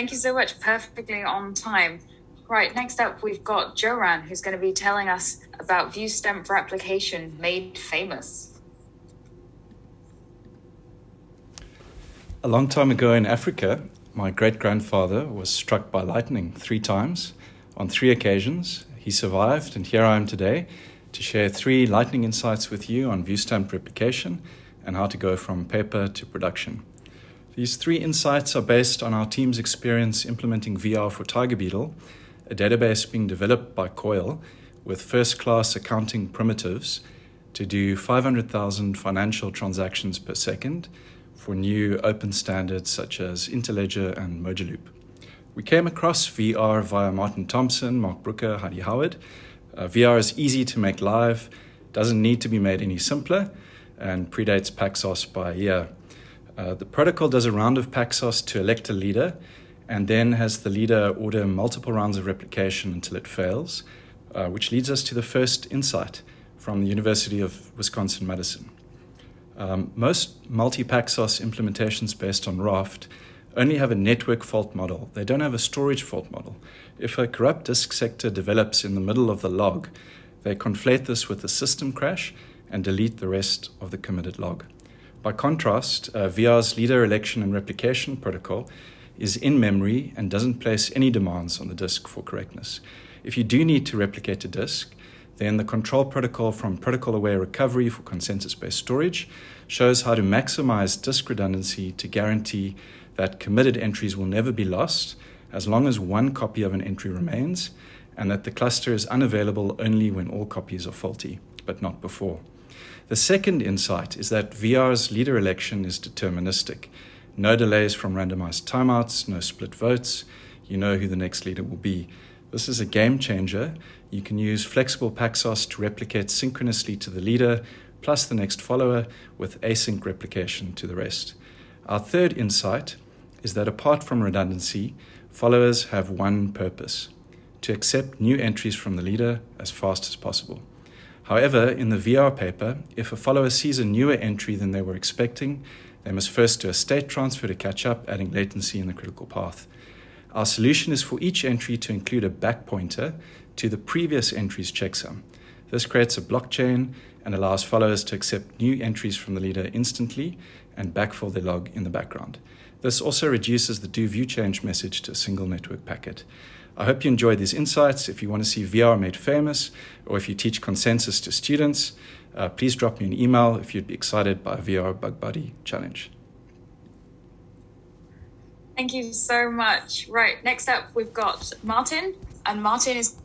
Thank you so much. Perfectly on time. Right, next up, we've got Joran, who's going to be telling us about ViewStamp replication made famous. A long time ago in Africa, my great grandfather was struck by lightning three times. On three occasions, he survived, and here I am today to share three lightning insights with you on ViewStamp replication and how to go from paper to production. These three insights are based on our team's experience implementing VR for TigerBeetle, a database being developed by Coil with first class accounting primitives to do 500,000 financial transactions per second for new open standards such as Interledger and Mojaloop. We came across VR via Martin Thompson, Marc Brooker, Heidi Howard. Uh, VR is easy to make live, doesn't need to be made any simpler, and predates Paxos by a year. Uh, the protocol does a round of Paxos to elect a leader and then has the leader order multiple rounds of replication until it fails, uh, which leads us to the first insight from the University of Wisconsin Madison. Um, most multi-Paxos implementations based on Raft only have a network fault model. They don't have a storage fault model. If a corrupt disk sector develops in the middle of the log, they conflate this with a system crash and delete the rest of the committed log. By contrast, uh, VR's leader election and replication protocol is in memory and doesn't place any demands on the disk for correctness. If you do need to replicate a disk, then the control protocol from Protocol Aware Recovery for consensus based storage shows how to maximize disk redundancy to guarantee that committed entries will never be lost as long as one copy of an entry remains, and that the cluster is unavailable only when all copies are faulty, but not before. The second insight is that VR's leader election is deterministic. No delays from randomized timeouts, no split votes. You know who the next leader will be. This is a game changer. You can use flexible Paxos to replicate synchronously to the leader plus the next follower with async replication to the rest. Our third insight is that apart from redundancy, followers have one purpose to accept new entries from the leader as fast as possible. However, in the VR paper, if a follower sees a newer entry than they were expecting, they must first do a state transfer to catch up, adding latency in the critical path. Our solution is for each entry to include a back pointer to the previous entry's checksum. This creates a blockchain and allows followers to accept new entries from the leader instantly and backfill their log in the background. This also reduces the do view change message to a single network packet. I hope you enjoyed these insights. If you want to see VR made famous, or if you teach consensus to students, uh, please drop me an email if you'd be excited by a VR Bug Buddy challenge. Thank you so much. Right, next up we've got Martin, and Martin is